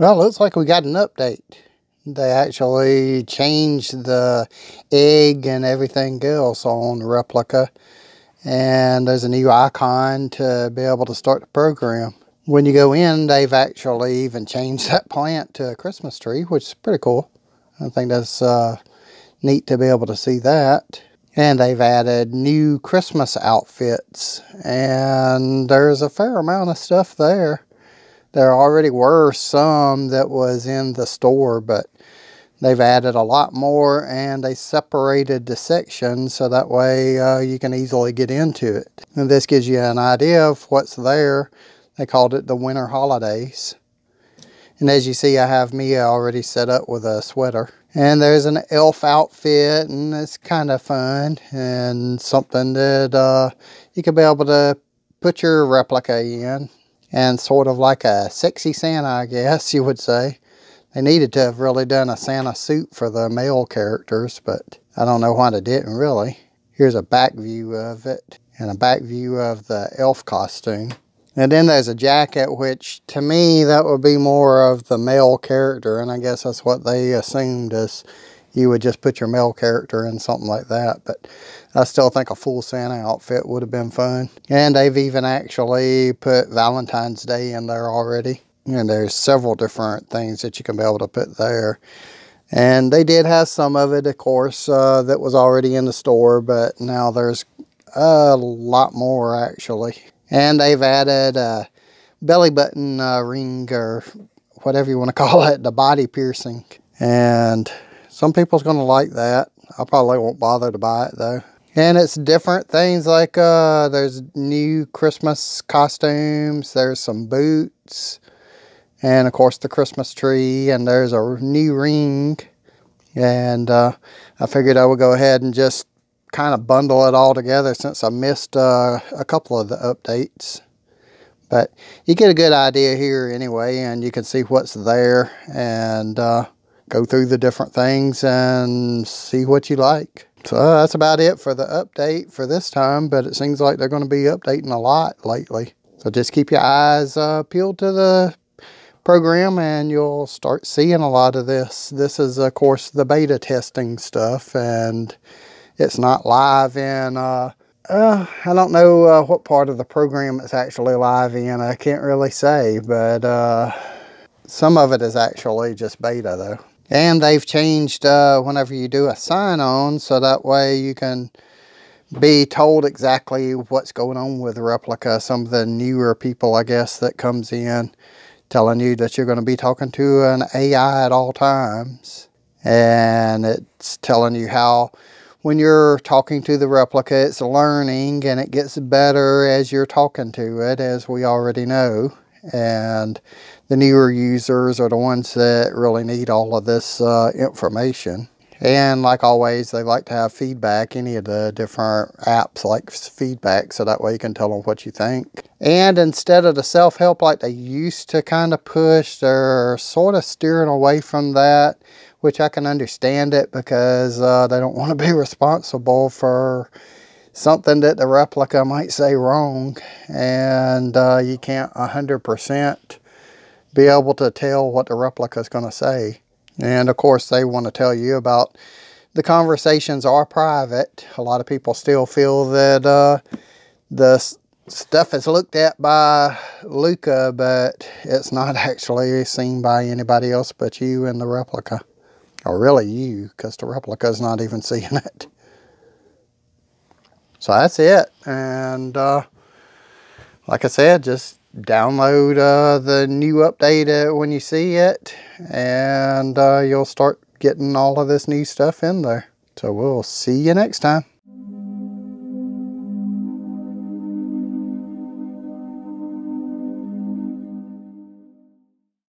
Well, looks like we got an update. They actually changed the egg and everything else on the Replika. And there's a new icon to be able to start the program. When you go in, they've actually even changed that plant to a Christmas tree, which is pretty cool. I think that's uh, neat to be able to see that. And they've added new Christmas outfits. And there's a fair amount of stuff there. There already were some that was in the store, but they've added a lot more and they separated the sections so that way uh, you can easily get into it. And this gives you an idea of what's there. They called it the winter holidays. And as you see, I have Mia already set up with a sweater. And there's an elf outfit and it's kind of fun and something that uh, you could be able to put your Replika in and sort of like a sexy Santa, I guess you would say. They needed to have really done a Santa suit for the male characters, but I don't know why they didn't really. Here's a back view of it and a back view of the elf costume. And then there's a jacket, which to me, that would be more of the male character. And I guess that's what they assumed is you would just put your male character in something like that. But I still think a full Santa outfit would have been fun. And they've even actually put Valentine's Day in there already. And there's several different things that you can be able to put there. And they did have some of it, of course, uh, that was already in the store, but now there's a lot more actually. And they've added a belly button uh, ring or whatever you want to call it, the body piercing. And some people's to like that. I probably won't bother to buy it though. And it's different things like uh, there's new Christmas costumes, there's some boots, and of course the Christmas tree, and there's a new ring. And uh, I figured I would go ahead and just kind of bundle it all together since I missed uh, a couple of the updates. But you get a good idea here anyway, and you can see what's there and uh, go through the different things and see what you like. So that's about it for the update for this time, but it seems like they're going to be updating a lot lately. So just keep your eyes uh, peeled to the program and you'll start seeing a lot of this. This is, of course, the beta testing stuff and it's not live in, uh, uh, I don't know uh, what part of the program it's actually live in. I can't really say, but uh, some of it is actually just beta though. And they've changed uh, whenever you do a sign-on, so that way you can be told exactly what's going on with the Replika. Some of the newer people, I guess, that comes in telling you that you're going to be talking to an AI at all times. And it's telling you how when you're talking to the Replika, it's learning and it gets better as you're talking to it, as we already know. And the newer users are the ones that really need all of this uh, information. And like always, they like to have feedback. Any of the different apps like feedback, so that way you can tell them what you think. And instead of the self-help like they used to kind of push, they're sort of steering away from that, which I can understand it because uh, they don't want to be responsible for something that the Replika might say wrong. And uh, you can't 100% be able to tell what the Replika is going to say. And of course, they want to tell you about the conversations are private. A lot of people still feel that uh, the stuff is looked at by Luka, but it's not actually seen by anybody else but you and the Replika. Or really you, because the Replika is not even seeing it. So that's it. And uh, like I said, just download uh, the new update uh, when you see it and uh, you'll start getting all of this new stuff in there. So we'll see you next time.